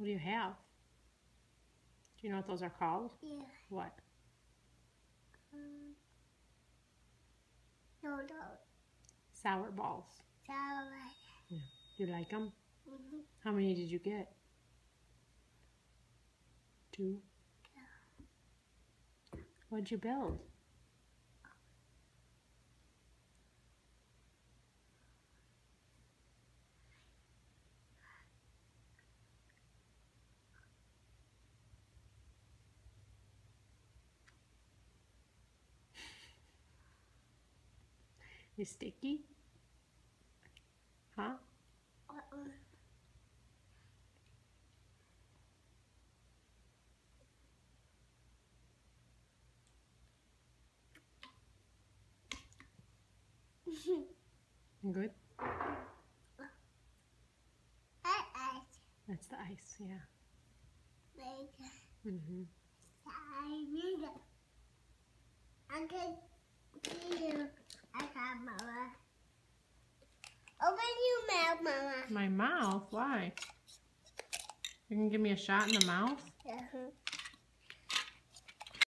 What do you have? Do you know what those are called? Yeah. What? Um, noodles. Sour balls. Salad. You like them? Mm-hmm. How many did you get? Two? Yeah. What'd you build? You sticky? Huh? Uh-uh. Good? Ice. That's the ice, yeah. Make hmm salad. I can see you. I got mama. Open your mouth, mama. My mouth? Why? You can give me a shot in the mouth? Uh-huh.